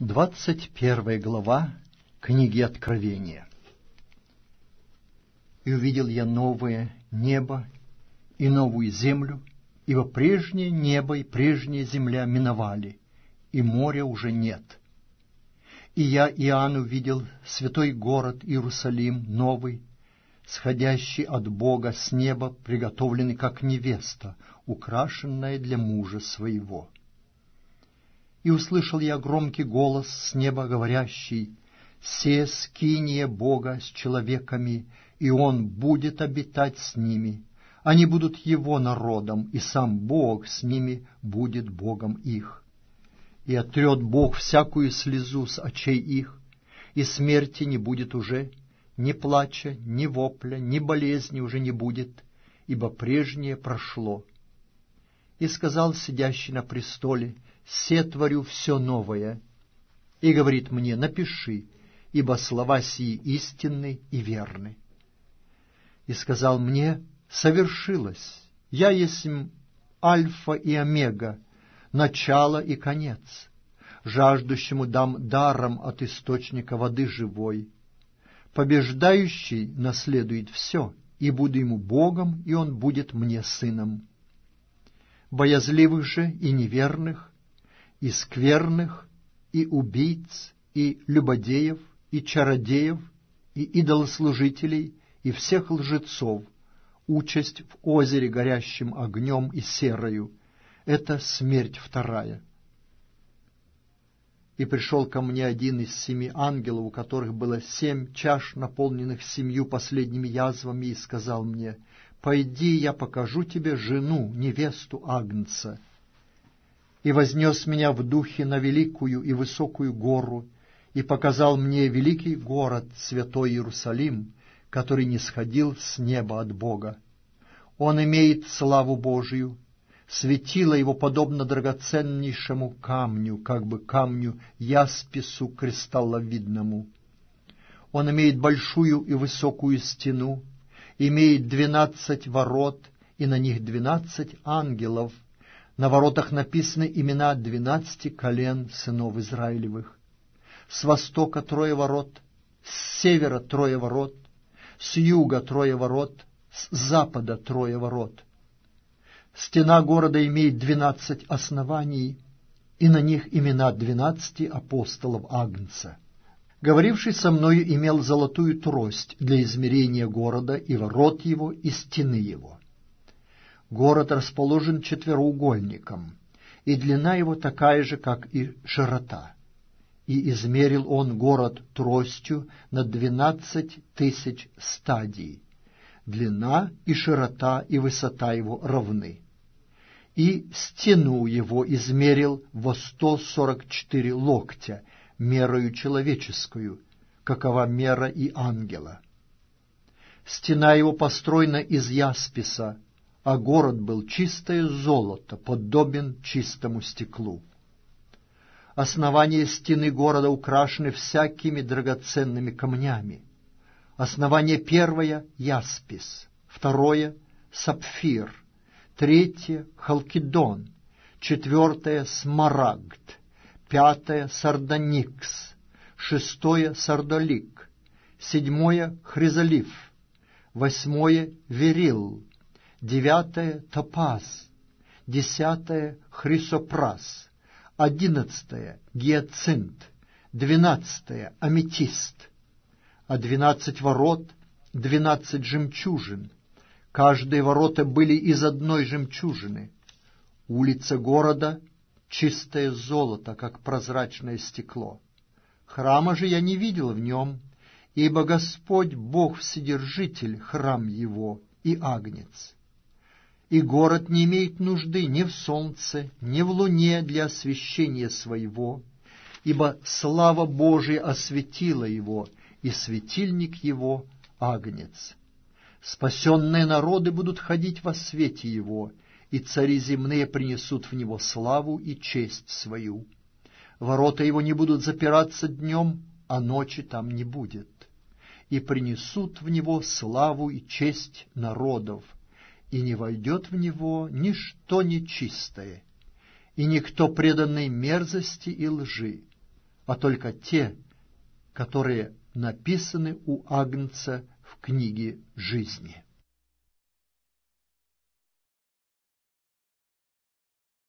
Двадцать первая глава книги Откровения. «И увидел я новое небо и новую землю, ибо прежнее небо и прежняя земля миновали, и моря уже нет. И я, Иоанн, увидел святой город Иерусалим, новый, сходящий от Бога с неба, приготовленный как невеста, украшенная для мужа своего» и услышал я громкий голос с неба, говорящий, «Се скиния Бога с человеками, и Он будет обитать с ними. Они будут Его народом, и сам Бог с ними будет Богом их. И отрет Бог всякую слезу с очей их, и смерти не будет уже, ни плача, ни вопля, ни болезни уже не будет, ибо прежнее прошло. И сказал сидящий на престоле, «Се творю все новое». И говорит мне, «Напиши, ибо слова сии истинны и верны». И сказал мне, «Совершилось, я есть Альфа и Омега, начало и конец. Жаждущему дам даром от источника воды живой. Побеждающий наследует все, и буду ему Богом, и он будет мне сыном боязливых же и неверных, и скверных, и убийц, и любодеев, и чародеев, и идолослужителей, и всех лжецов, участь в озере горящим огнем и серою — это смерть вторая. И пришел ко мне один из семи ангелов, у которых было семь чаш, наполненных семью последними язвами, и сказал мне — «Пойди, я покажу тебе жену, невесту Агнца». И вознес меня в духе на великую и высокую гору, и показал мне великий город, святой Иерусалим, который не сходил с неба от Бога. Он имеет славу Божию, светило его подобно драгоценнейшему камню, как бы камню яспису кристалловидному. Он имеет большую и высокую стену, имеет двенадцать ворот, и на них двенадцать ангелов. На воротах написаны имена двенадцати колен сынов Израилевых. С востока трое ворот, с севера трое ворот, с юга трое ворот, с запада трое ворот. Стена города имеет двенадцать оснований, и на них имена двенадцати апостолов Агнца. Говоривший со мною имел золотую трость для измерения города и ворот его, и стены его. Город расположен четвероугольником, и длина его такая же, как и широта. И измерил он город тростью на двенадцать тысяч стадий. Длина и широта и высота его равны. И стену его измерил во сто сорок четыре локтя, мерою человеческую, какова мера и ангела. Стена его построена из ясписа, а город был чистое золото, подобен чистому стеклу. Основания стены города украшены всякими драгоценными камнями. Основание первое — яспис, второе — сапфир, третье — халкидон, четвертое — смарагд, пятое — сардоникс, шестое — сардолик, седьмое — хризолиф, восьмое — верил, девятое — топаз, десятое — хрисопрас, одиннадцатое — гиацинт, двенадцатое — аметист, а двенадцать ворот — двенадцать жемчужин. Каждые ворота были из одной жемчужины. Улица города чистое золото, как прозрачное стекло. Храма же я не видел в нем, ибо Господь Бог Вседержитель, храм его и агнец. И город не имеет нужды ни в солнце, ни в луне для освещения своего, ибо слава Божия осветила его, и светильник его — агнец. Спасенные народы будут ходить во свете его, и цари земные принесут в него славу и честь свою. Ворота его не будут запираться днем, а ночи там не будет. И принесут в него славу и честь народов, и не войдет в него ничто нечистое, и никто преданный мерзости и лжи, а только те, которые написаны у Агнца в книге жизни.